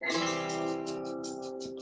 えっ?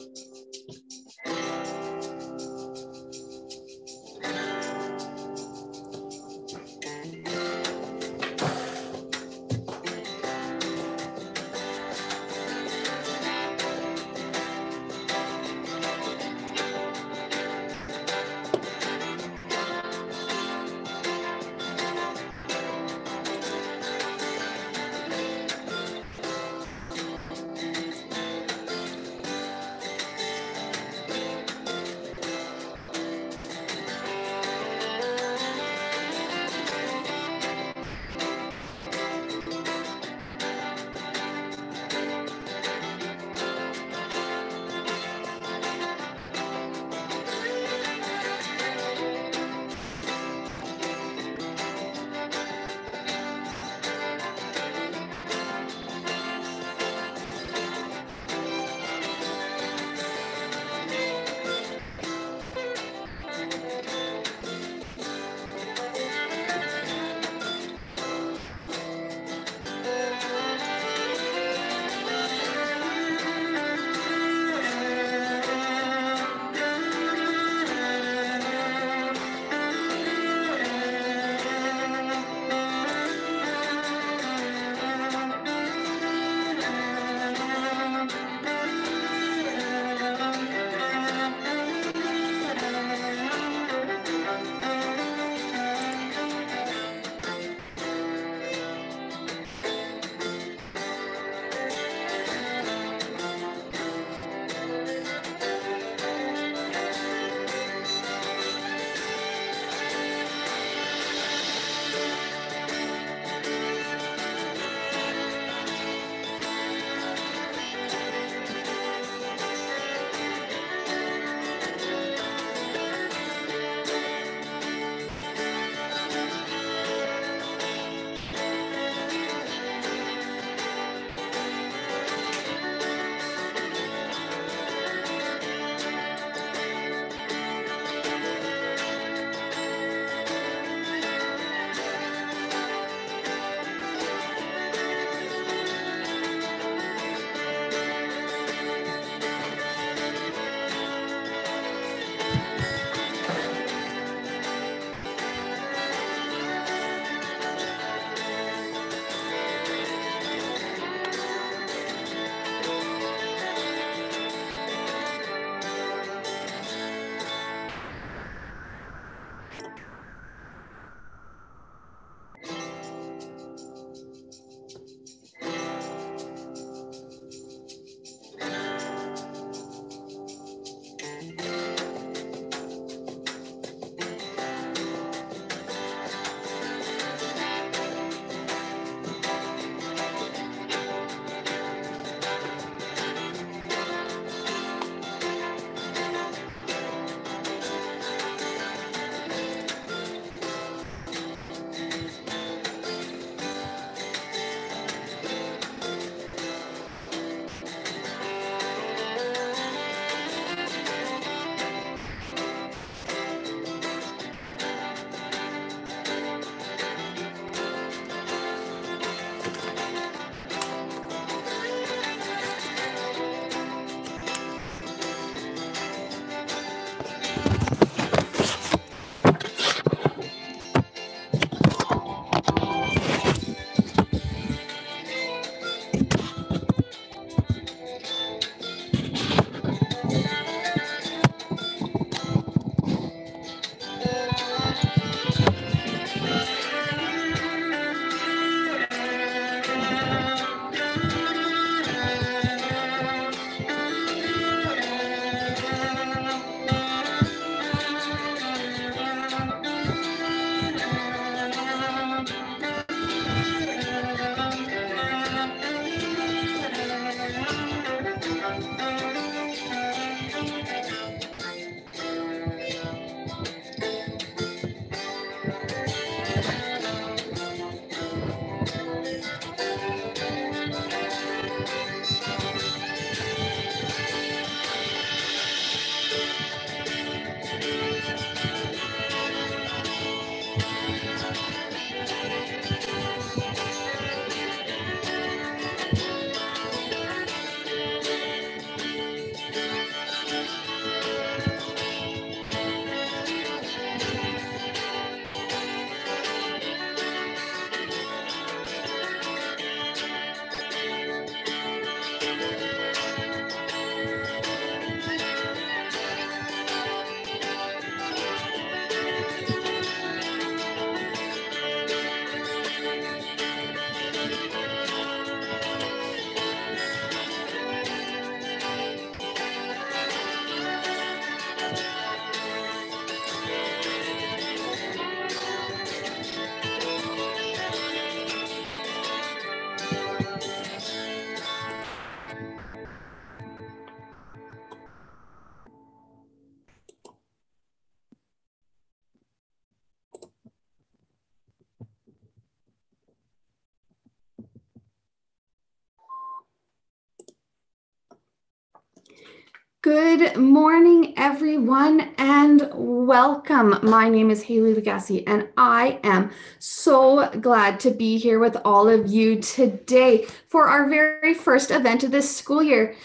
Good morning, everyone, and welcome. My name is Haley Legassi, and I am so glad to be here with all of you today for our very first event of this school year.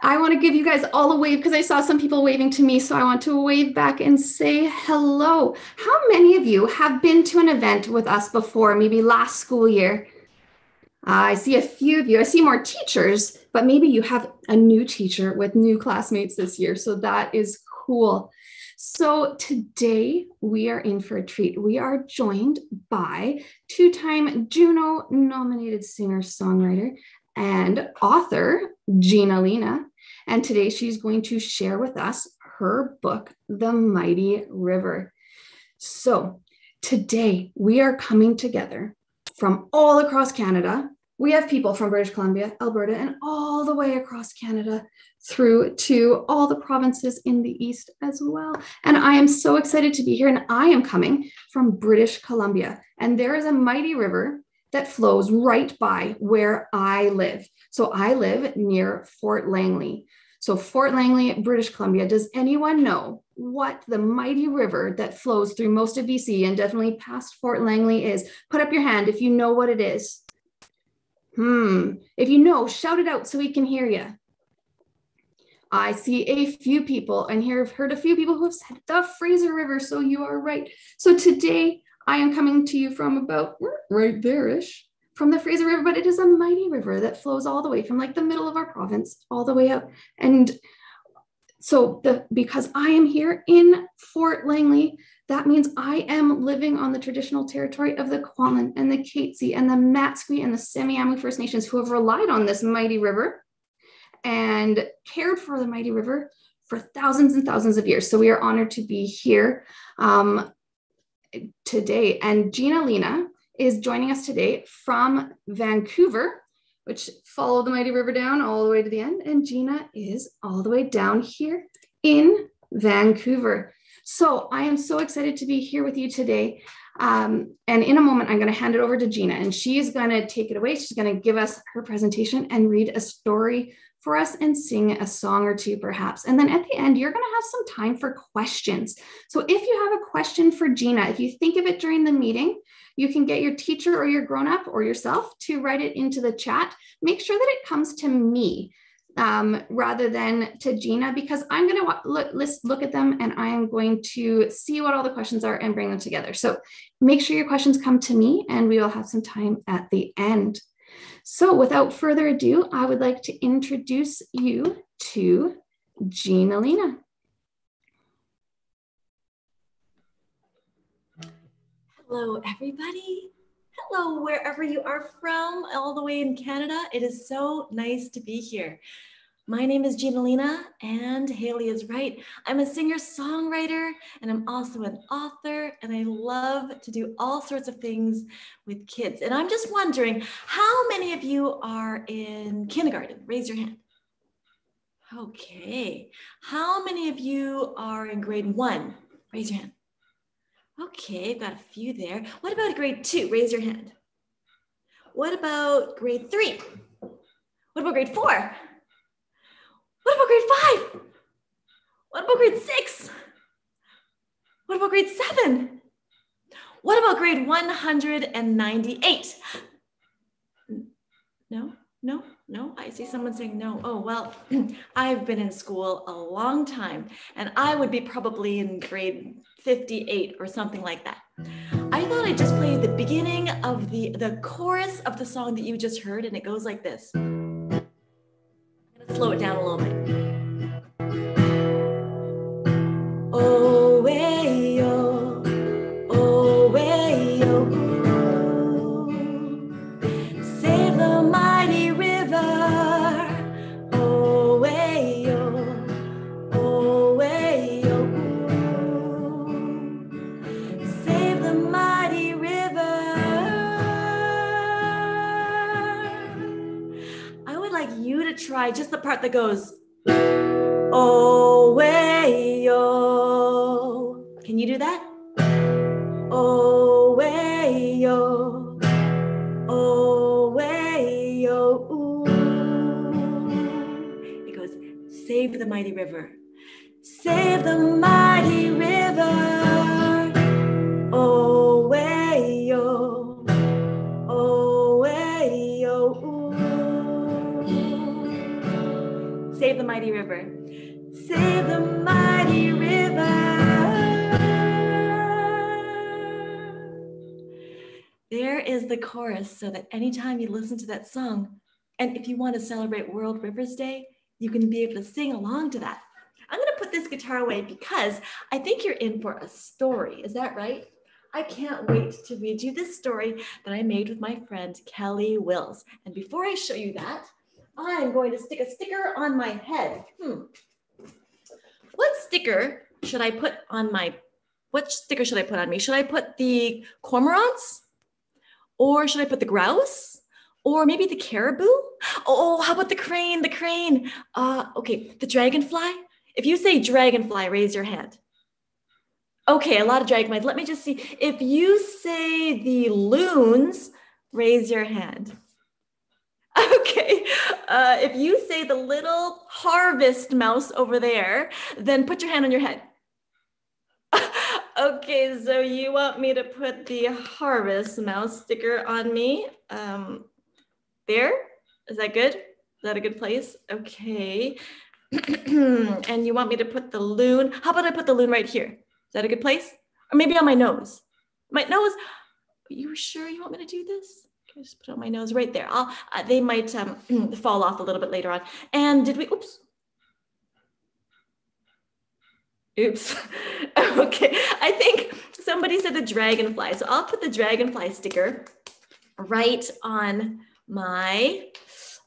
I want to give you guys all a wave because I saw some people waving to me, so I want to wave back and say hello. How many of you have been to an event with us before, maybe last school year? I see a few of you. I see more teachers, but maybe you have a new teacher with new classmates this year. So that is cool. So today we are in for a treat. We are joined by two time Juno nominated singer songwriter and author Ginalina. And today she's going to share with us her book, The Mighty River. So today we are coming together from all across Canada. We have people from British Columbia, Alberta, and all the way across Canada through to all the provinces in the East as well. And I am so excited to be here. And I am coming from British Columbia. And there is a mighty river that flows right by where I live. So I live near Fort Langley. So, Fort Langley, British Columbia, does anyone know what the mighty river that flows through most of BC and definitely past Fort Langley is? Put up your hand if you know what it is. Hmm. If you know, shout it out so we can hear you. I see a few people and here I've heard a few people who have said the Fraser River. So you are right. So today I am coming to you from about right there-ish from the Fraser River, but it is a mighty river that flows all the way from like the middle of our province all the way up. And so the because I am here in Fort Langley, that means I am living on the traditional territory of the Kwantlen and the Katzie and the Matsqui and the Semiahmoo First Nations who have relied on this mighty river and cared for the mighty river for thousands and thousands of years. So we are honored to be here um, today. And Ginalina is joining us today from Vancouver, which follow the mighty river down all the way to the end. And Gina is all the way down here in Vancouver. So I am so excited to be here with you today. Um, and in a moment, I'm going to hand it over to Gina, and she's going to take it away. She's going to give us her presentation and read a story for us and sing a song or two, perhaps. And then at the end, you're going to have some time for questions. So if you have a question for Gina, if you think of it during the meeting, you can get your teacher or your grown up or yourself to write it into the chat. Make sure that it comes to me um, rather than to Gina because I'm going to look, look at them and I am going to see what all the questions are and bring them together. So make sure your questions come to me and we will have some time at the end. So without further ado, I would like to introduce you to Ginalina. Hello, everybody. Hello, wherever you are from, all the way in Canada. It is so nice to be here. My name is Gina and Haley is right. I'm a singer songwriter, and I'm also an author, and I love to do all sorts of things with kids. And I'm just wondering how many of you are in kindergarten? Raise your hand. Okay. How many of you are in grade one? Raise your hand. Okay, got a few there. What about grade two? Raise your hand. What about grade three? What about grade four? What about grade five? What about grade six? What about grade seven? What about grade 198? No, no, no. I see someone saying no. Oh, well, I've been in school a long time and I would be probably in grade 58 or something like that. I thought I'd just play the beginning of the, the chorus of the song that you just heard, and it goes like this. Slow it down a little bit. Try try just the part that goes, oh, way, yo. Can you do that? Oh, way, yo. Oh, way, yo. Ooh. It goes, save the mighty river. Save the mighty river. Oh, the mighty river. Save the mighty river. There is the chorus so that anytime you listen to that song, and if you want to celebrate World Rivers Day, you can be able to sing along to that. I'm going to put this guitar away because I think you're in for a story. Is that right? I can't wait to read you this story that I made with my friend Kelly Wills. And before I show you that, I'm going to stick a sticker on my head. Hmm. What sticker should I put on my, what sticker should I put on me? Should I put the cormorants? Or should I put the grouse? Or maybe the caribou? Oh, how about the crane, the crane? Uh, okay, the dragonfly? If you say dragonfly, raise your hand. Okay, a lot of dragonflies. Let me just see. If you say the loons, raise your hand. Okay, uh, if you say the little harvest mouse over there, then put your hand on your head. okay, so you want me to put the harvest mouse sticker on me? Um, there? Is that good? Is that a good place? Okay. and you want me to put the loon? How about I put the loon right here? Is that a good place? Or maybe on my nose? My nose? Are you sure you want me to do this? Just put on my nose right there. I'll, uh, they might um, fall off a little bit later on. And did we, oops. Oops. okay, I think somebody said the dragonfly. So I'll put the dragonfly sticker right on my,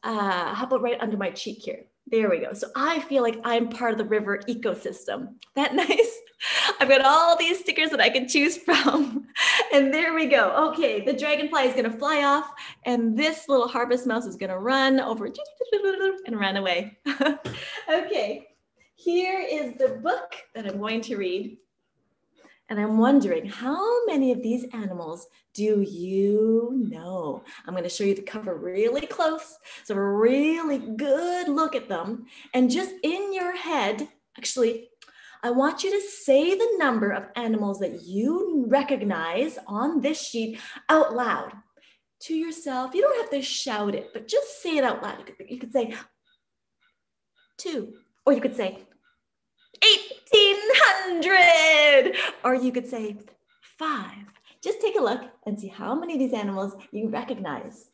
uh, how about right under my cheek here? There we go. So I feel like I'm part of the river ecosystem. That nice? I've got all these stickers that I can choose from. And there we go. Okay, the dragonfly is going to fly off, and this little harvest mouse is going to run over and run away. okay, here is the book that I'm going to read. And I'm wondering how many of these animals do you know? I'm going to show you the cover really close. So, a really good look at them. And just in your head, actually, I want you to say the number of animals that you recognize on this sheet out loud to yourself. You don't have to shout it, but just say it out loud. You could, you could say two, or you could say 1800, or you could say five. Just take a look and see how many of these animals you recognize.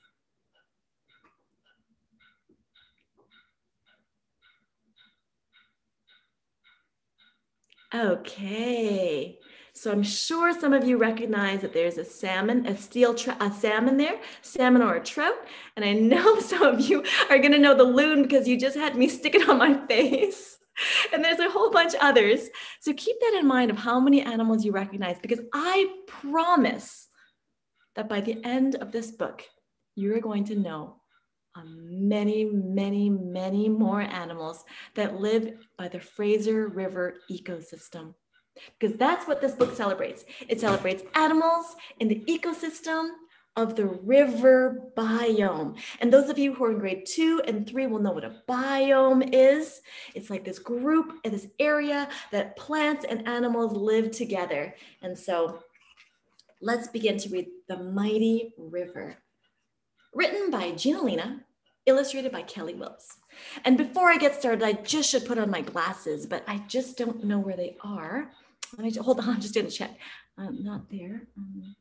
Okay, so I'm sure some of you recognize that there's a salmon, a steel, a salmon there, salmon or a trout. And I know some of you are gonna know the loon because you just had me stick it on my face. And there's a whole bunch others. So keep that in mind of how many animals you recognize because I promise that by the end of this book, you're going to know many, many, many more animals that live by the Fraser River ecosystem. Because that's what this book celebrates. It celebrates animals in the ecosystem of the river biome. And those of you who are in grade two and three will know what a biome is. It's like this group and this area that plants and animals live together. And so let's begin to read The Mighty River, written by Ginalina, illustrated by Kelly Wills. And before I get started, I just should put on my glasses, but I just don't know where they are. Let me hold on, I'm just gonna check. Um, not there. Um,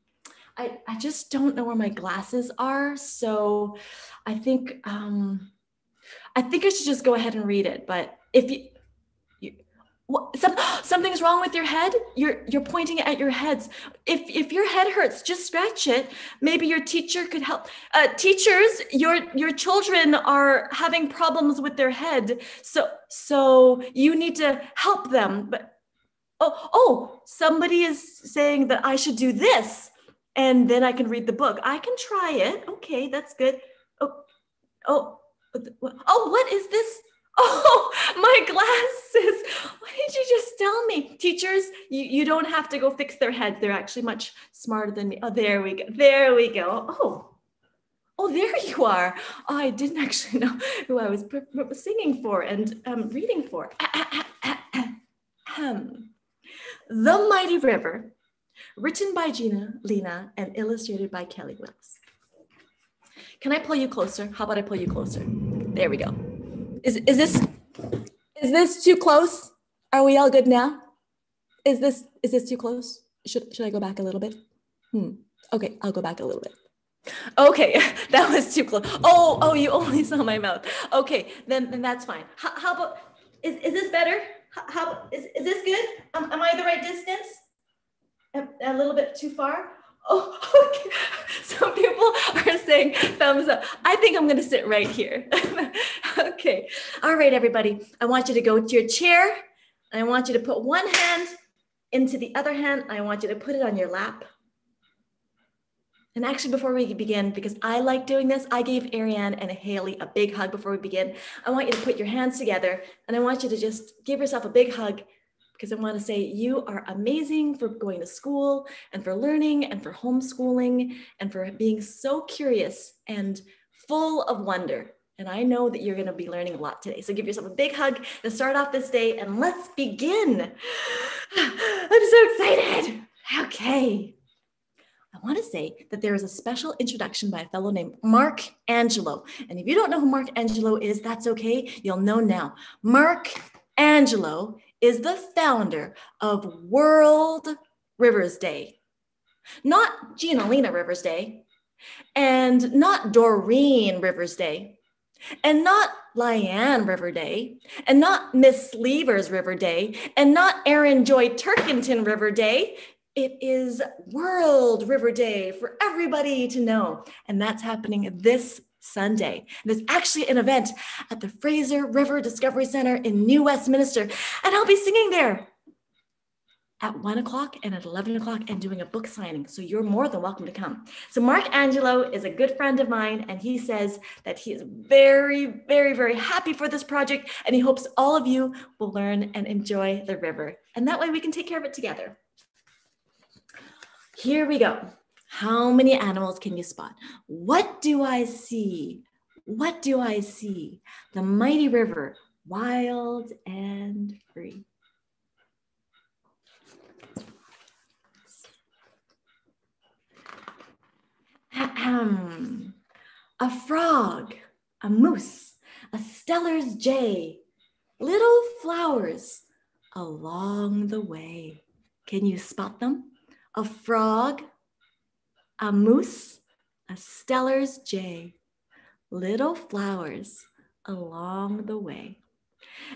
I, I just don't know where my glasses are. So I think um, I think I should just go ahead and read it. But if you what, some, something's wrong with your head, you're you're pointing at your heads. If if your head hurts, just scratch it. Maybe your teacher could help. Uh, teachers, your your children are having problems with their head, so so you need to help them. But oh oh, somebody is saying that I should do this and then I can read the book. I can try it. Okay, that's good. Oh, oh, Oh, what is this? Oh, my glasses. Why did you just tell me? Teachers, you, you don't have to go fix their heads. They're actually much smarter than me. Oh, there we go. There we go. Oh, oh, there you are. Oh, I didn't actually know who I was singing for and um, reading for. the Mighty River, written by Ginalina and illustrated by Kelly Wills. Can I pull you closer? How about I pull you closer? There we go. Is, is this is this too close? Are we all good now? Is this is this too close? Should should I go back a little bit? Hmm. Okay, I'll go back a little bit. Okay, that was too close. Oh, oh, you only saw my mouth. Okay, then then that's fine. How, how about is, is this better? How, how is, is this good? Am I the right distance? A, a little bit too far? Oh, okay. Some people are saying thumbs up. I think I'm going to sit right here. okay. All right, everybody. I want you to go to your chair. I want you to put one hand into the other hand. I want you to put it on your lap. And actually, before we begin, because I like doing this, I gave Ariane and Haley a big hug before we begin. I want you to put your hands together and I want you to just give yourself a big hug because I want to say you are amazing for going to school and for learning and for homeschooling and for being so curious and full of wonder. And I know that you're going to be learning a lot today. So give yourself a big hug to start off this day and let's begin. I'm so excited. Okay. I want to say that there is a special introduction by a fellow named Mark Angelo. And if you don't know who Mark Angelo is, that's okay. You'll know now. Mark Angelo is the founder of World Rivers Day. Not Gina Rivers Day, and not Doreen Rivers Day, and not Lyanne River Day, and not Miss Levers River Day, and not Aaron Joy Turkington River Day. It is World River Day for everybody to know. And that's happening this Sunday. And There's actually an event at the Fraser River Discovery Center in New Westminster, and I'll be singing there at one o'clock and at 11 o'clock and doing a book signing. So you're more than welcome to come. So Mark Angelo is a good friend of mine, and he says that he is very, very, very happy for this project, and he hopes all of you will learn and enjoy the river. And that way we can take care of it together. Here we go. How many animals can you spot? What do I see? What do I see? The mighty river, wild and free. a frog, a moose, a Steller's jay, little flowers along the way. Can you spot them? A frog, a moose, a Steller's jay, little flowers along the way.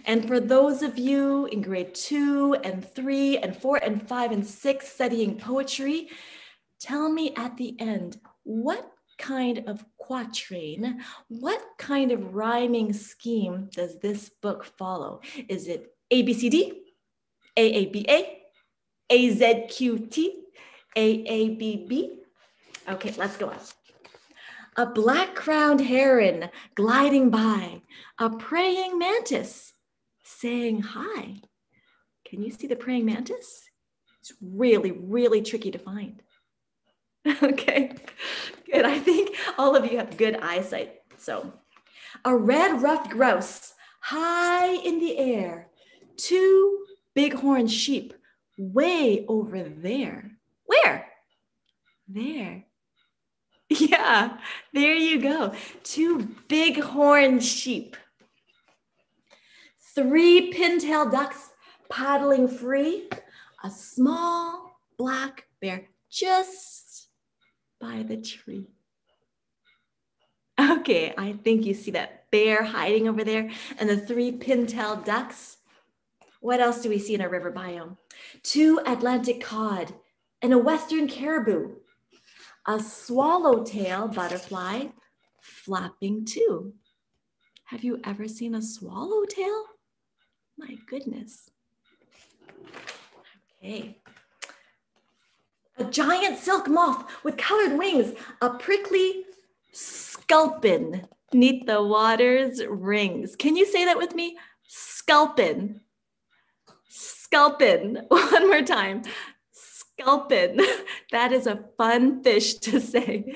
And for those of you in grade two and three and four and five and six studying poetry, tell me at the end what kind of quatrain, what kind of rhyming scheme does this book follow? Is it ABCD, AABA, AZQT, AABB, Okay, let's go on. A black crowned heron gliding by, a praying mantis saying hi. Can you see the praying mantis? It's really, really tricky to find. okay, good. I think all of you have good eyesight. So, a red ruffed grouse high in the air, two bighorn sheep way over there. Where? There. Yeah, there you go. Two bighorn sheep. Three pintail ducks paddling free. A small black bear just by the tree. Okay, I think you see that bear hiding over there and the three pintail ducks. What else do we see in our river biome? Two Atlantic cod and a western caribou a swallowtail butterfly flapping too. Have you ever seen a swallowtail? My goodness. Okay. A giant silk moth with colored wings, a prickly sculpin. neath the water's rings. Can you say that with me? Sculpin. Sculpin. One more time. Sculpin. That is a fun fish to say.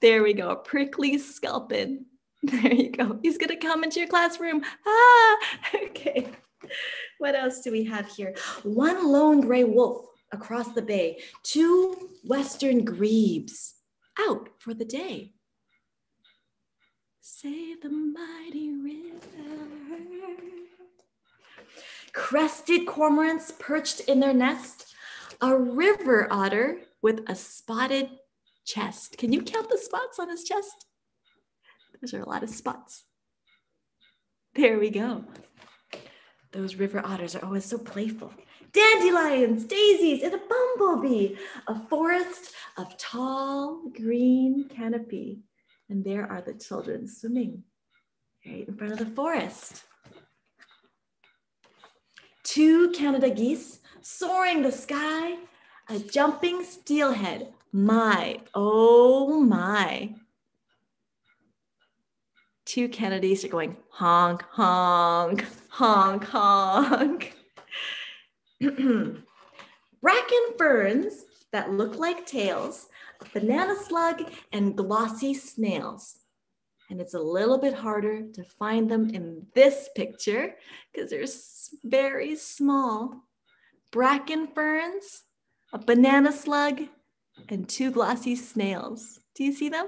There we go. Prickly sculpin. There you go. He's going to come into your classroom. Ah, okay. What else do we have here? One lone gray wolf across the bay, two western grebes out for the day. Save the mighty river. Crested cormorants perched in their nest, a river otter with a spotted chest. Can you count the spots on his chest? Those are a lot of spots. There we go. Those river otters are always so playful. Dandelions, daisies, and a bumblebee. A forest of tall green canopy. And there are the children swimming right in front of the forest. Two Canada geese soaring the sky, a jumping steelhead. My, oh my. Two Kennedys are going honk, honk, honk, honk. Bracken ferns that look like tails, banana slug, and glossy snails. And it's a little bit harder to find them in this picture because they're very small. Bracken ferns, a banana slug, and two glossy snails. Do you see them?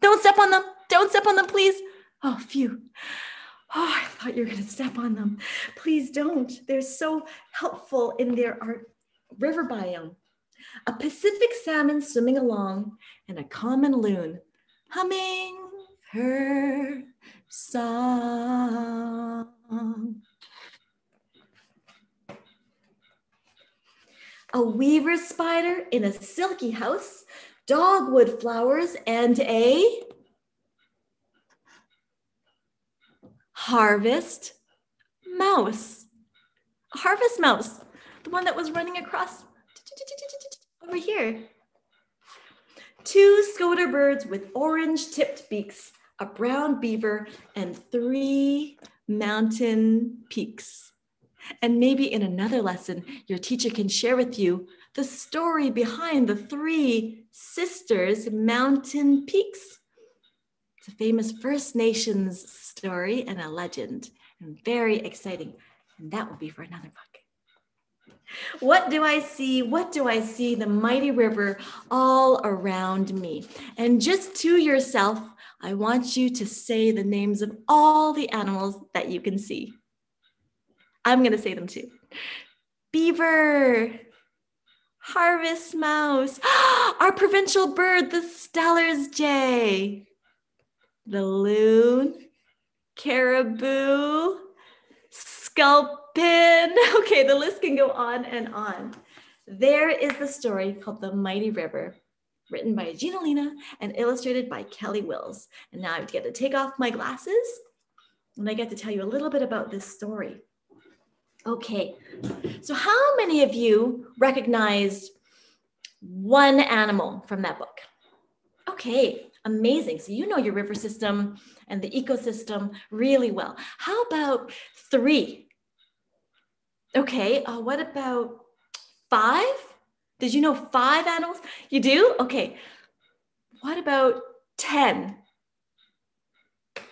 Don't step on them. Don't step on them, please. Oh, phew. Oh, I thought you were going to step on them. Please don't. They're so helpful in their art river biome. A Pacific salmon swimming along and a common loon humming her song. A weaver spider in a silky house, dogwood flowers, and a harvest mouse. A harvest mouse, the one that was running across over here. Two scoter birds with orange tipped beaks, a brown beaver, and three mountain peaks. And maybe in another lesson, your teacher can share with you the story behind the three sisters' mountain peaks. It's a famous First Nations story and a legend, and very exciting. And that will be for another book. What do I see? What do I see? The mighty river all around me. And just to yourself, I want you to say the names of all the animals that you can see. I'm going to say them too. Beaver, harvest mouse, our provincial bird, the Steller's jay, the loon, caribou, sculpin. Okay, the list can go on and on. There is the story called The Mighty River, written by Ginalina and illustrated by Kelly Wills. And now I get to take off my glasses and I get to tell you a little bit about this story. Okay, so how many of you recognized one animal from that book? Okay, Amazing. So you know your river system and the ecosystem really well. How about three? Okay, uh, what about five? Did you know five animals? You do? Okay. What about 10?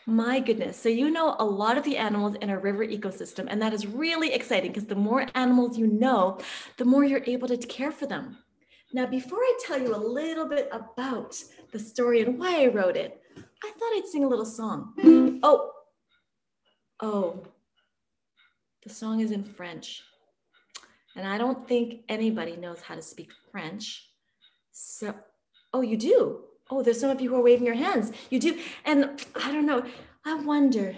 My goodness. So you know a lot of the animals in our river ecosystem, and that is really exciting because the more animals you know, the more you're able to care for them. Now, before I tell you a little bit about the story and why I wrote it, I thought I'd sing a little song. Oh, oh, the song is in French. And I don't think anybody knows how to speak French. So, oh, you do? Oh, there's some of you who are waving your hands. You do. And I don't know, I wonder,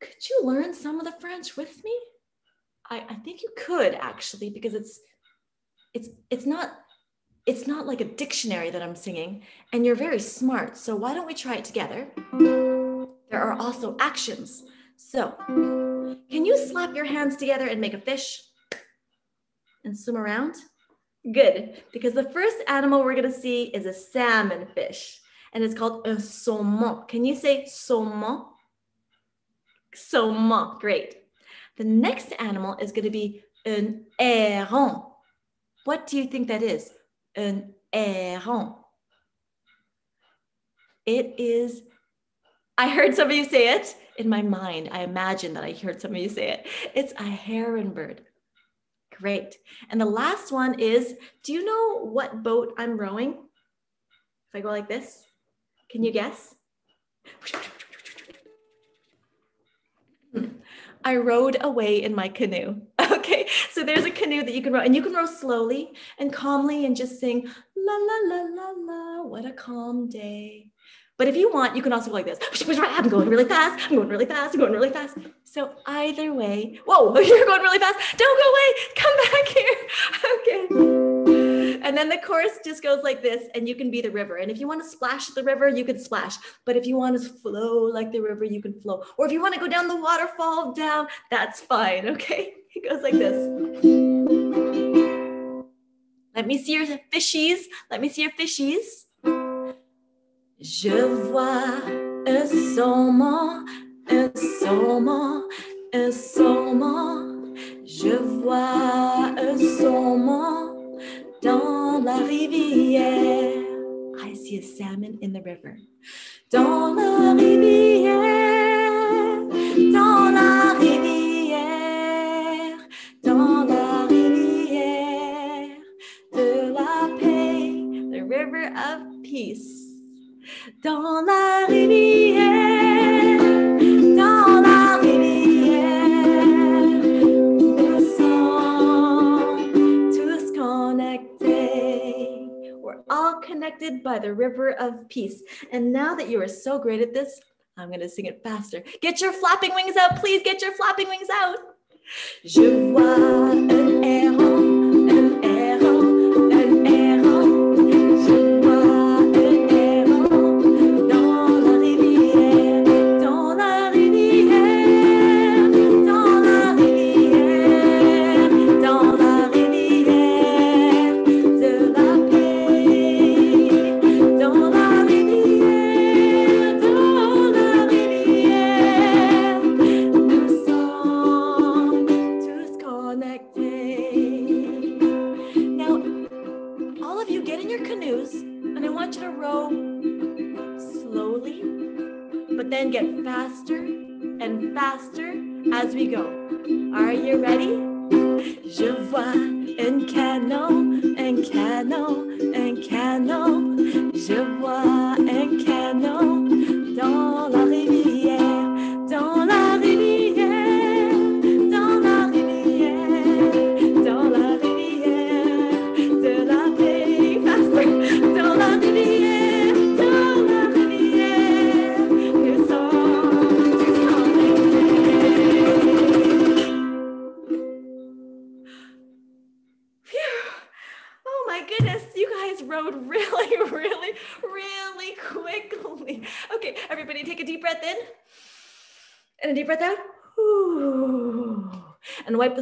could you learn some of the French with me? I, I think you could actually, because it's it's it's not it's not like a dictionary that I'm singing, and you're very smart. So why don't we try it together? There are also actions. So, can you slap your hands together and make a fish and swim around? Good, because the first animal we're gonna see is a salmon fish. and it's called un saumon. Can you say saumon? Saumon, great. The next animal is going to be un héron. What do you think that is? Un héron. It is, I heard some of you say it in my mind. I imagine that I heard some of you say it. It's a heron bird. Great. And the last one is, do you know what boat I'm rowing? If I go like this, can you guess? I rowed away in my canoe. Okay, so there's a canoe that you can row, and you can row slowly and calmly and just sing la la la la la. What a calm day. But if you want, you can also go like this. I'm going really fast. I'm going really fast. I'm going really fast. So either way, whoa, you're going really fast. Don't go away. Come back here. Okay. And then the chorus just goes like this, and you can be the river. And if you want to splash the river, you can splash. But if you want to flow like the river, you can flow. Or if you want to go down the waterfall down, that's fine. Okay. It goes like this. Let me see your fishies. Let me see your fishies. Je vois un saumon, un saumon, un saumon. Je vois un saumon dans la rivière. I see a salmon in the river. Dans la rivière, dans la rivière, dans la rivière de la paix, the river of peace dans la rivière, dans la rivière. We're all connected by the river of peace. And now that you are so great at this, I'm going to sing it faster. Get your flapping wings out, please get your flapping wings out. Je vois un héron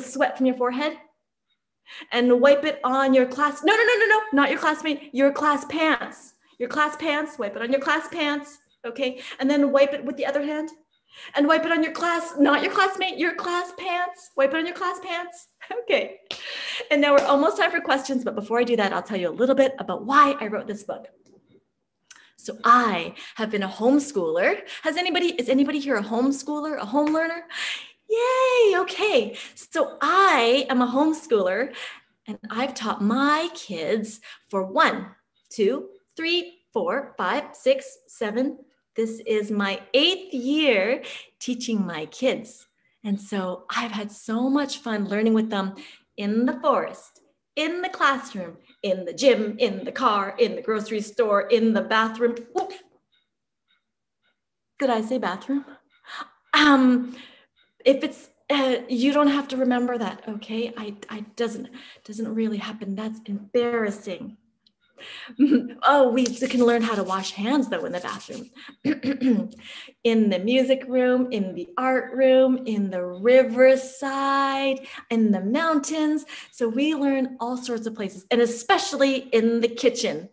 sweat from your forehead and wipe it on your class. No, no, no, no, no, not your classmate, your class pants. Your class pants, wipe it on your class pants. Okay. And then wipe it with the other hand and wipe it on your class, not your classmate, your class pants. Wipe it on your class pants. Okay. And now we're almost time for questions. But before I do that, I'll tell you a little bit about why I wrote this book. So I have been a homeschooler. Has anybody, is anybody here a homeschooler, a home learner? Yay, okay. So I am a homeschooler and I've taught my kids for one, two, three, four, five, six, seven. This is my eighth year teaching my kids. And so I've had so much fun learning with them in the forest, in the classroom, in the gym, in the car, in the grocery store, in the bathroom. Did I say bathroom? Um, if it's uh, you don't have to remember that okay? I i doesn't doesn't really happen. That's embarrassing. Oh we can learn how to wash hands though in the bathroom. In the music room in the art room in the riverside in the mountains. So we learn all sorts of places and especially in the kitchen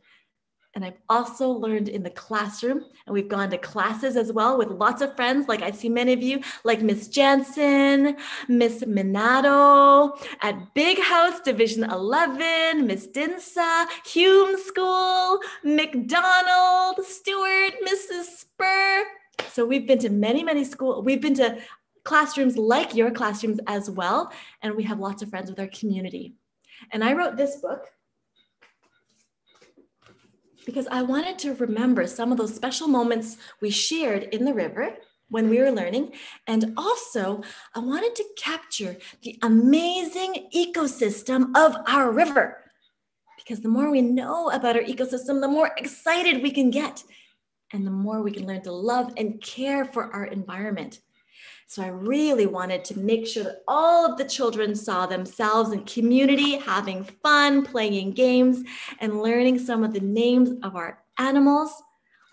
and I've also learned in the classroom. And we've gone to classes as well with lots of friends. Like I see many of you, like Miss Jansen, Miss Minato at Big House Division 11, Miss Dinsa, Hume School, McDonald, Stewart, Mrs. Spur. So we've been to many, many schools. We've been to classrooms like your classrooms as well. And we have lots of friends with our community. And I wrote this book because I wanted to remember some of those special moments we shared in the river when we were learning. And also, I wanted to capture the amazing ecosystem of our river. Because the more we know about our ecosystem, the more excited we can get, and the more we can learn to love and care for our environment. So I really wanted to make sure that all of the children saw themselves in community, having fun, playing games, and learning some of the names of our animals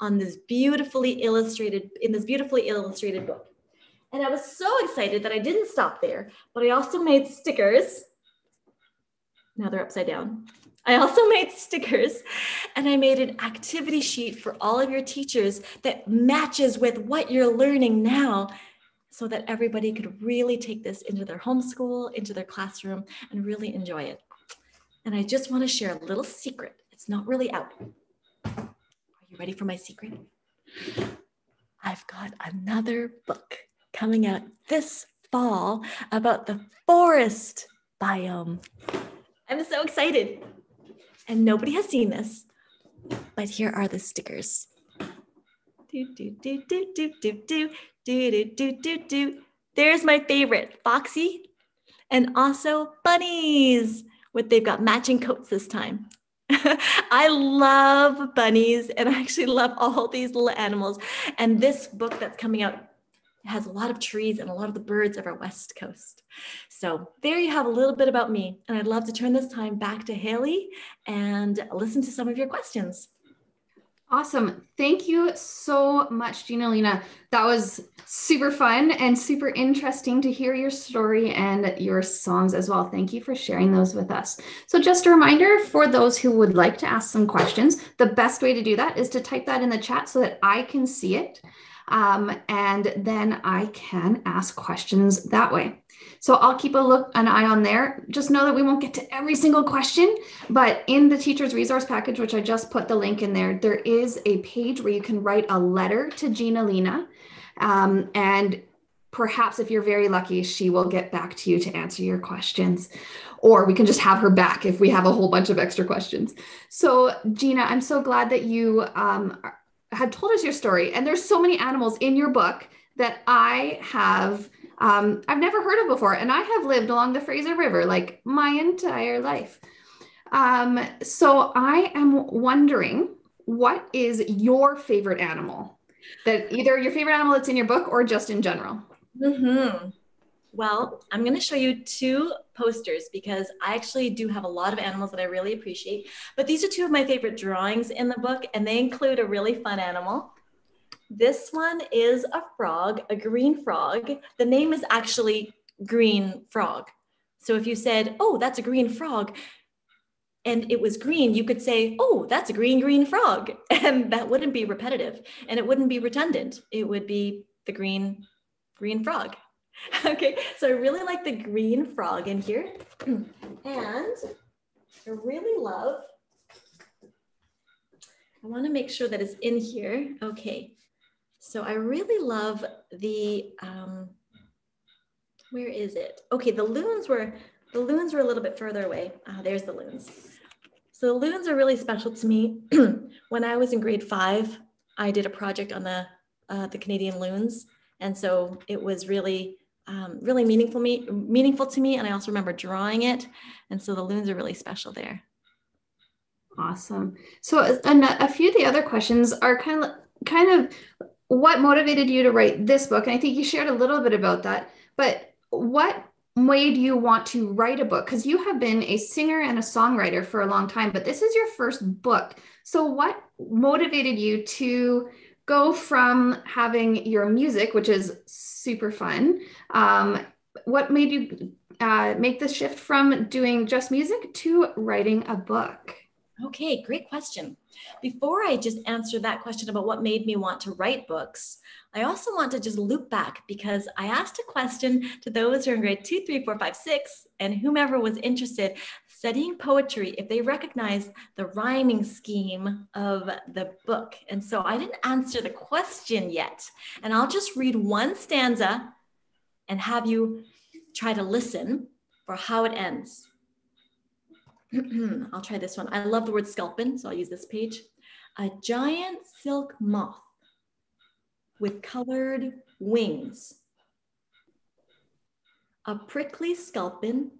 on this beautifully illustrated, in this beautifully illustrated book. And I was so excited that I didn't stop there, but I also made stickers. Now they're upside down. I also made stickers and I made an activity sheet for all of your teachers that matches with what you're learning now so that everybody could really take this into their homeschool, into their classroom, and really enjoy it. And I just want to share a little secret. It's not really out. Are you ready for my secret? I've got another book coming out this fall about the forest biome. I'm so excited. And nobody has seen this, but here are the stickers. Do, do, do, do, do, do, do. Do, do, do, do, do. There's my favorite, Foxy, and also bunnies. What they've got matching coats this time. I love bunnies and I actually love all these little animals. And this book that's coming out has a lot of trees and a lot of the birds of our West Coast. So there you have a little bit about me. And I'd love to turn this time back to Haley and listen to some of your questions. Awesome. Thank you so much, Ginalina. That was super fun and super interesting to hear your story and your songs as well. Thank you for sharing those with us. So, just a reminder for those who would like to ask some questions, the best way to do that is to type that in the chat so that I can see it. Um, and then I can ask questions that way. So I'll keep a look an eye on there. Just know that we won't get to every single question, but in the teacher's resource package, which I just put the link in there, there is a page where you can write a letter to Ginalina. Um, and perhaps if you're very lucky, she will get back to you to answer your questions. Or we can just have her back if we have a whole bunch of extra questions. So, Gina, I'm so glad that you um, have told us your story. And there's so many animals in your book that I have um, I've never heard of before. And I have lived along the Fraser River like my entire life. Um, so I am wondering what is your favorite animal? That either your favorite animal that's in your book or just in general? Mm-hmm. Well, I'm going to show you two posters because I actually do have a lot of animals that I really appreciate. But these are two of my favorite drawings in the book, and they include a really fun animal. This one is a frog, a green frog. The name is actually green frog. So if you said, oh, that's a green frog, and it was green, you could say, oh, that's a green, green frog. And that wouldn't be repetitive and it wouldn't be redundant. It would be the green, green frog. Okay, so I really like the green frog in here. And I really love, I wanna make sure that it's in here. Okay, so I really love the, um, where is it? Okay, the loons were, the loons were a little bit further away. Oh, there's the loons. So the loons are really special to me. when I was in grade five, I did a project on the, uh, the Canadian loons. And so it was really, um, really meaningful, me, meaningful to me. And I also remember drawing it. And so the loons are really special there. Awesome. So a, a few of the other questions are kind of kind of what motivated you to write this book? And I think you shared a little bit about that, but what made you want to write a book? Because you have been a singer and a songwriter for a long time, but this is your first book. So, what motivated you to go from having your music, which is super fun? Um, what made you uh, make the shift from doing just music to writing a book? Okay, great question. Before I just answer that question about what made me want to write books, I also want to just loop back because I asked a question to those who are in grade two, three, four, five, six, and whomever was interested studying poetry if they recognized the rhyming scheme of the book. And so I didn't answer the question yet. And I'll just read one stanza and have you try to listen for how it ends. I'll try this one. I love the word sculpin, so I'll use this page. A giant silk moth with colored wings. A prickly sculpin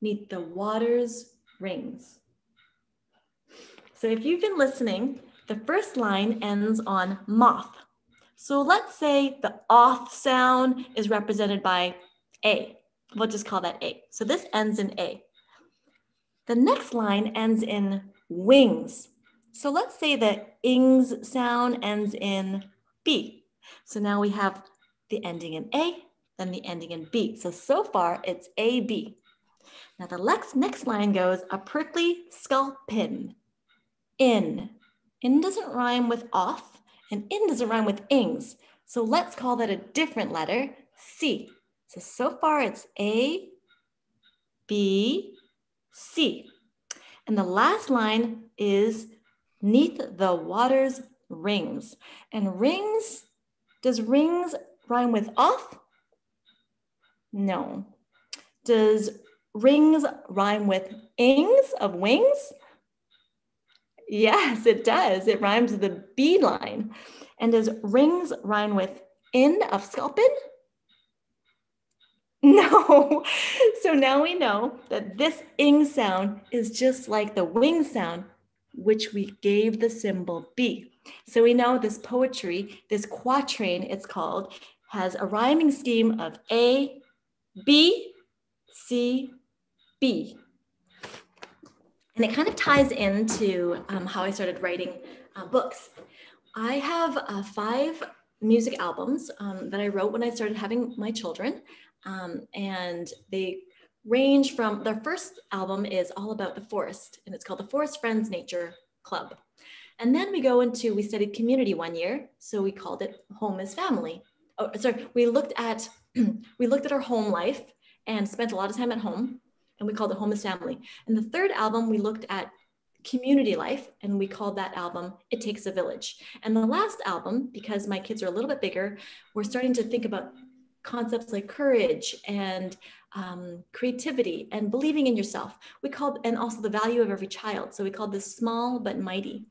neath the water's rings. So if you've been listening, the first line ends on moth. So let's say the oth sound is represented by A. We'll just call that A. So this ends in A. The next line ends in wings. So let's say the ings sound ends in B. So now we have the ending in A, then the ending in B. So, so far it's AB. Now the next, next line goes, a prickly skull pin, in. In doesn't rhyme with off, and in doesn't rhyme with ings. So let's call that a different letter, C. So, so far it's A, B, C. And the last line is neath the water's rings. And rings, does rings rhyme with off? No. Does rings rhyme with ings of wings? Yes, it does. It rhymes with the B line. And does rings rhyme with in of sculpin? No. So now we know that this ing sound is just like the wing sound, which we gave the symbol B. So we know this poetry, this quatrain, it's called, has a rhyming scheme of A, B, C, B. And it kind of ties into um, how I started writing uh, books. I have uh, five music albums um, that I wrote when I started having my children. Um, and they range from their first album is all about the forest, and it's called the Forest Friends Nature Club. And then we go into, we studied community one year, so we called it Home is Family. Oh, sorry, we looked at, we looked at our home life and spent a lot of time at home, and we called it Home is Family. And the third album, we looked at community life, and we called that album It Takes a Village. And the last album, because my kids are a little bit bigger, we're starting to think about concepts like courage and um, creativity and believing in yourself. We called, and also the value of every child. So we called this small but mighty.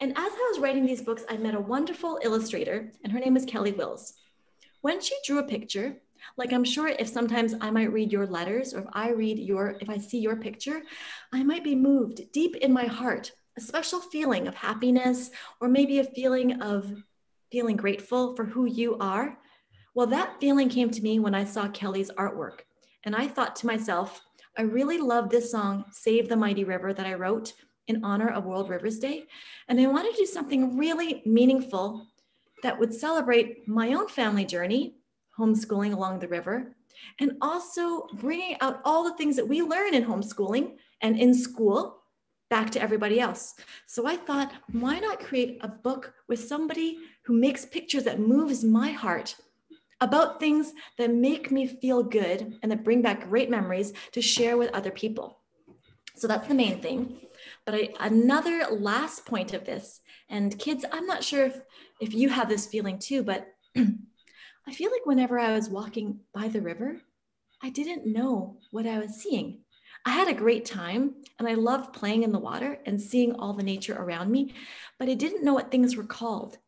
And as I was writing these books, I met a wonderful illustrator, and her name is Kelly Wills. When she drew a picture, like I'm sure if sometimes I might read your letters, or if I read your, if I see your picture, I might be moved deep in my heart, a special feeling of happiness, or maybe a feeling of feeling grateful for who you are well, that feeling came to me when I saw Kelly's artwork. And I thought to myself, I really love this song, Save the Mighty River, that I wrote in honor of World Rivers Day. And I wanted to do something really meaningful that would celebrate my own family journey, homeschooling along the river, and also bringing out all the things that we learn in homeschooling and in school back to everybody else. So I thought, why not create a book with somebody who makes pictures that moves my heart about things that make me feel good and that bring back great memories to share with other people. So that's the main thing. But I, another last point of this, and kids, I'm not sure if, if you have this feeling too, but I feel like whenever I was walking by the river, I didn't know what I was seeing. I had a great time and I loved playing in the water and seeing all the nature around me, but I didn't know what things were called.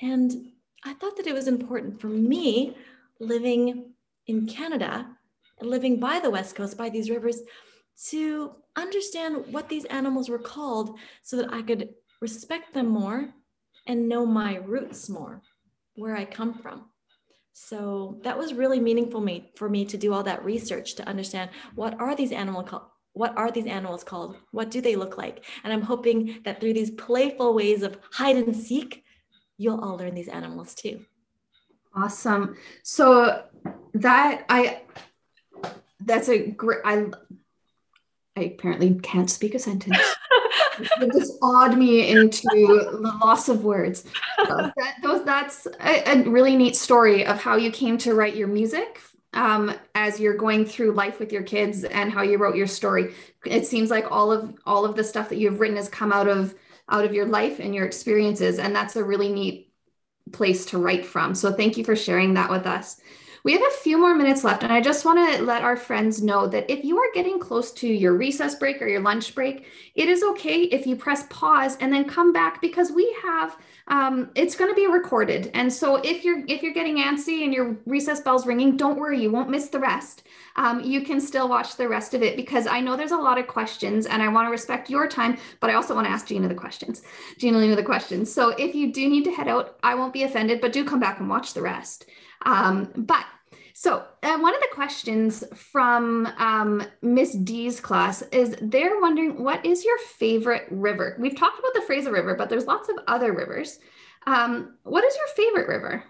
And I thought that it was important for me living in Canada and living by the West Coast, by these rivers, to understand what these animals were called so that I could respect them more and know my roots more, where I come from. So that was really meaningful me, for me to do all that research to understand what are these animal called what are these animals called? What do they look like? And I'm hoping that through these playful ways of hide and seek, you'll all learn these animals too. Awesome. So that I that's a great I I apparently can't speak a sentence. it just awed me into the loss of words. So that, those, that's a, a, really neat story of how you came to write your music um, as you're going through life with your kids and how you wrote your story. It seems like all of all of the stuff that you've written has come out of out of your life and your experiences, and that's a really neat place to write from. So thank you for sharing that with us. We have a few more minutes left, and I just want to let our friends know that if you are getting close to your recess break or your lunch break, it is okay if you press pause and then come back because we have um, it's going to be recorded. And so if you're if you're getting antsy and your recess bell's ringing, don't worry, you won't miss the rest. Um, you can still watch the rest of it because I know there's a lot of questions, and I want to respect your time, but I also want to ask Gina the questions, Ginalina the questions. So if you do need to head out, I won't be offended, but do come back and watch the rest. Um, but so uh, one of the questions from um, Miss D's class is they're wondering what is your favorite river? We've talked about the Fraser River, but there's lots of other rivers. Um, what is your favorite river?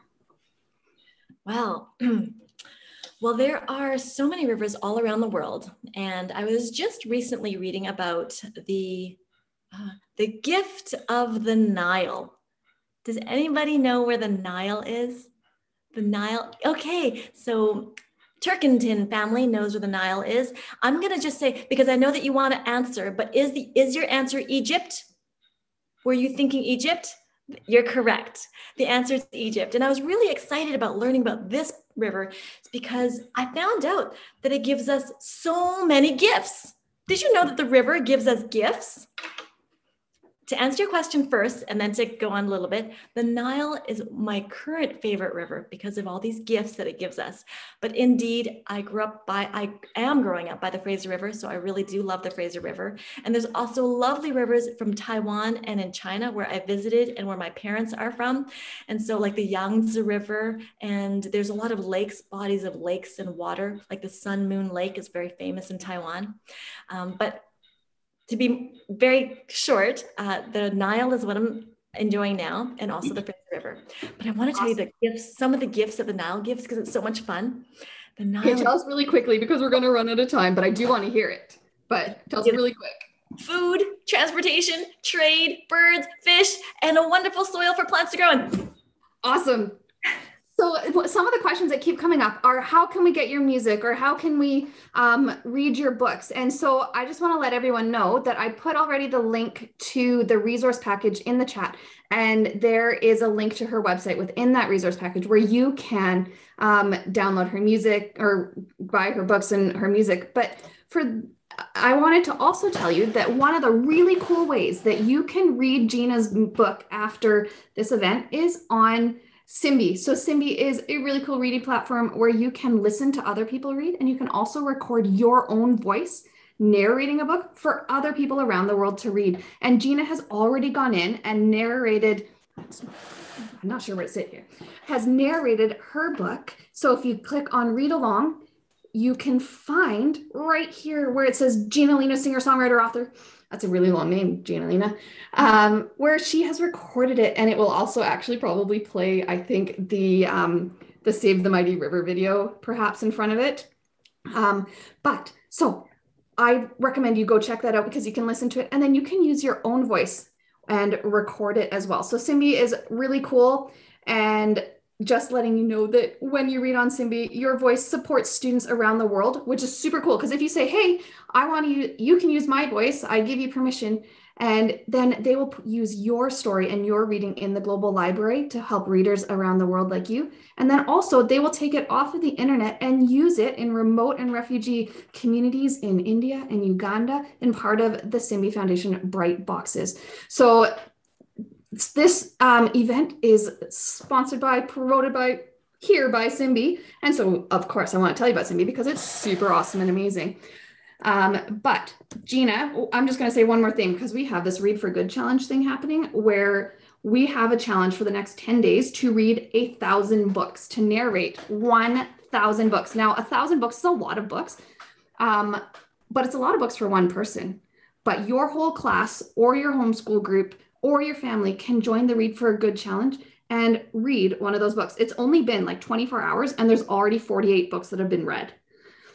Well, well, there are so many rivers all around the world, and I was just recently reading about the uh, the gift of the Nile. Does anybody know where the Nile is? The Nile. Okay, so Turkington family knows where the Nile is. I'm gonna just say because I know that you want to answer, but is the is your answer Egypt? Were you thinking Egypt? You're correct. The answer is Egypt. And I was really excited about learning about this river because I found out that it gives us so many gifts. Did you know that the river gives us gifts? To answer your question first, and then to go on a little bit, the Nile is my current favorite river because of all these gifts that it gives us. But indeed, I grew up by, I am growing up by the Fraser River, so I really do love the Fraser River. And there's also lovely rivers from Taiwan and in China where I visited and where my parents are from. And so, like the Yangtze River, and there's a lot of lakes, bodies of lakes and water, like the Sun Moon Lake is very famous in Taiwan. Um, but to be very short, uh, the Nile is what I'm enjoying now, and also the Fraser River. But I want to tell you the gifts, some of the gifts that the Nile gives, because it's so much fun. The Nile. Okay, tell us really quickly because we're going to run out of time, but I do want to hear it. But tell us really quick. Food, transportation, trade, birds, fish, and a wonderful soil for plants to grow in. Awesome. So some of the questions that keep coming up are how can we get your music or how can we um, read your books? And so I just want to let everyone know that I put already the link to the resource package in the chat. And there is a link to her website within that resource package where you can um, download her music or buy her books and her music. But for I wanted to also tell you that one of the really cool ways that you can read Gina's book after this event is on Simbi. So Simbi is a really cool reading platform where you can listen to other people read and you can also record your own voice narrating a book for other people around the world to read. And Gina has already gone in and narrated I'm not sure where to sit here, has narrated her book. So if you click on read along, you can find right here where it says Ginalina, singer, songwriter, author that's a really long name, Ginalina, um, where she has recorded it, and it will also actually probably play, I think, the um, the Save the Mighty River video perhaps in front of it. Um, but so I recommend you go check that out because you can listen to it, and then you can use your own voice and record it as well. So Simbi is really cool, and just letting you know that when you read on Simbi, your voice supports students around the world, which is super cool. Because if you say, "Hey, I want you, you can use my voice. I give you permission," and then they will use your story and your reading in the global library to help readers around the world like you. And then also they will take it off of the internet and use it in remote and refugee communities in India and Uganda and part of the Simbi Foundation Bright Boxes. So this um, event is sponsored by, promoted by, here by Simbi. And so, of course, I want to tell you about Simbi because it's super awesome and amazing. Um, but Gina, I'm just going to say one more thing because we have this Read for Good challenge thing happening where we have a challenge for the next 10 days to read a thousand books, to narrate 1,000 books. Now, a thousand books is a lot of books, um, but it's a lot of books for one person. But your whole class or your homeschool group or your family can join the Read for a Good challenge and read one of those books. It's only been like 24 hours and there's already 48 books that have been read.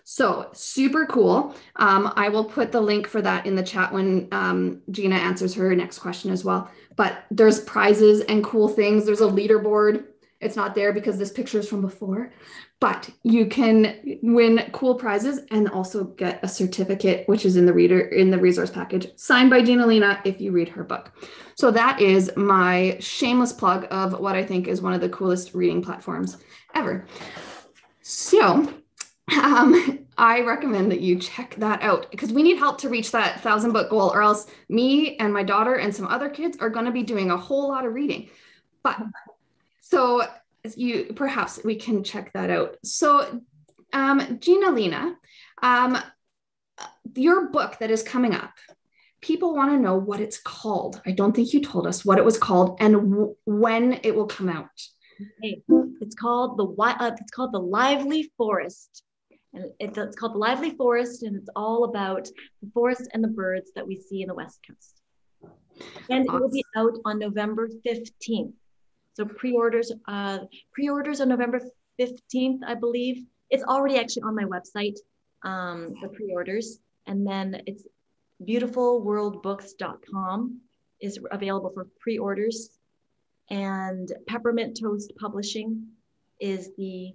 So super cool. Um, I will put the link for that in the chat when um, Gina answers her next question as well. But there's prizes and cool things. There's a leaderboard. It's not there because this picture is from before, but you can win cool prizes and also get a certificate, which is in the reader in the resource package, signed by Ginalina if you read her book. So that is my shameless plug of what I think is one of the coolest reading platforms ever. So um, I recommend that you check that out because we need help to reach that thousand book goal, or else me and my daughter and some other kids are going to be doing a whole lot of reading. But so you perhaps we can check that out. So, um, Ginalina, um, your book that is coming up, people want to know what it's called. I don't think you told us what it was called and w- when it will come out. Okay. It's called the uh, it's called the Lively Forest and it's, it's called The Lively Forest, and it's all about the forest and the birds that we see in the West Coast. And awesome. it will be out on November 15th. So pre-orders, uh, pre-orders on November 15th, I believe. It's already actually on my website, um, the pre-orders. And then it's beautifulworldbooks.com is available for pre-orders. And Peppermint Toast Publishing is the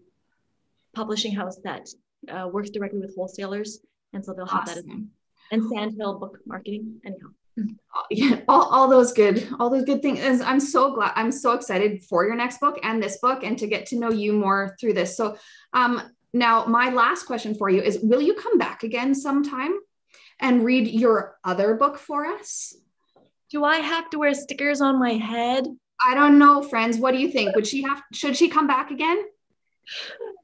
publishing house that uh, works directly with wholesalers, and so they'll have awesome. that as And Sandhill Book Marketing, anyhow. Yeah, all, all those good, all those good things. I'm so glad, I'm so excited for your next book and this book, and to get to know you more through this. So, um, now my last question for you is: Will you come back again sometime and read your other book for us? Do I have to wear stickers on my head? I don't know, friends. What do you think? Would she have? Should she come back again?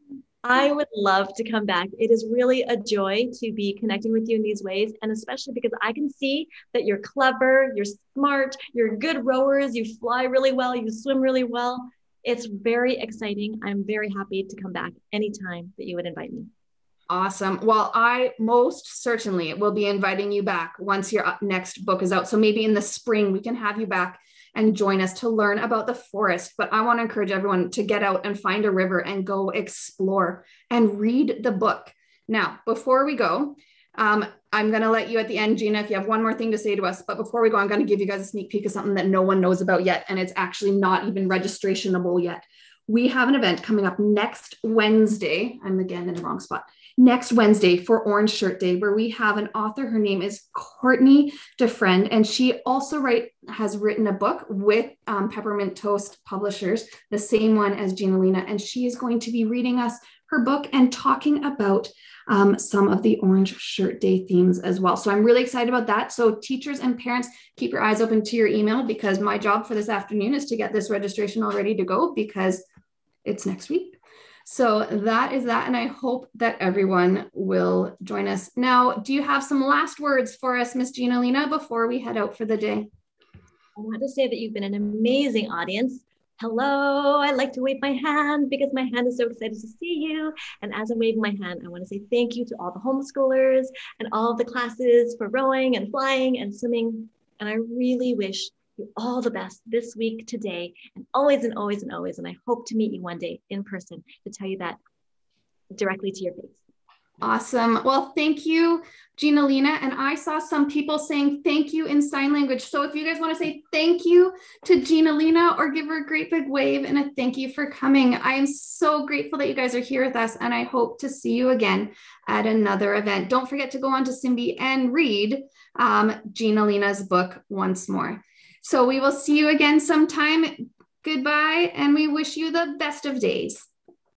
I would love to come back. It is really a joy to be connecting with you in these ways, and especially because I can see that you're clever, you're smart, you're good rowers, you fly really well, you swim really well. It's very exciting. I'm very happy to come back anytime that you would invite me. Awesome. Well, I most certainly will be inviting you back once your uh, next book is out. So maybe in the spring we can have you back and join us to learn about the forest. But I want to encourage everyone to get out and find a river and go explore and read the book. Now, before we go, um, I'm going to let you at the end, Gina, if you have one more thing to say to us. But before we go, I'm going to give you guys a sneak peek of something that no one knows about yet. And it's actually not even registrationable yet. We have an event coming up next Wednesday. I'm again in the wrong spot next Wednesday for Orange Shirt Day, where we have an author. Her name is Courtney DeFriend, and she also write has written a book with um, Peppermint Toast Publishers, the same one as Ginalina, and she is going to be reading us her book and talking about um, some of the Orange Shirt Day themes as well. So I'm really excited about that. So teachers and parents, keep your eyes open to your email because my job for this afternoon is to get this registration all ready to go because it's next week. So that is that. And I hope that everyone will join us. Now, do you have some last words for us, Miss Ginalina, before we head out for the day? I want to say that you've been an amazing audience. Hello, I like to wave my hand because my hand is so excited to see you. And as I'm waving my hand, I want to say thank you to all the homeschoolers and all of the classes for rowing and flying and swimming. And I really wish you all the best this week, today, and always and always and always. And I hope to meet you one day in person to tell you that directly to your face. Awesome. Well, thank you, Ginalina. And I saw some people saying thank you in sign language. So if you guys want to say thank you to Ginalina or give her a great big wave and a thank you for coming, I am so grateful that you guys are here with us. And I hope to see you again at another event. Don't forget to go on to Simbi and read um, Ginalina's book once more. So we will see you again sometime. Goodbye, and we wish you the best of days.